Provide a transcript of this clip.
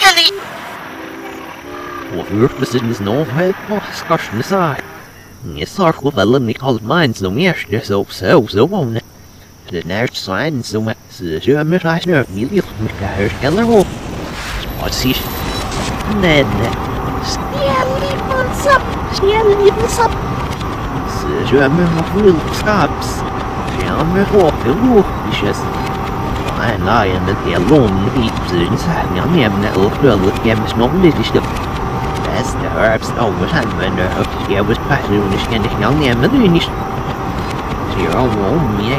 Kelly. Overbesiddes nå helt på skarsene seg. Jeg sa hvor vel en kalt mann som erste så så så vågne. Det nært svein som sømmer seg snøvmil i mye hørt eller hva. Sier, men, Stjärlig mansap. Stjärlig mansap. sømmer og fullskaps. Fjammer håper jo, ikke En will fill with games no little That's the herbs when the hooks yeah was passing on the skin young name the finish. So you're all warm, me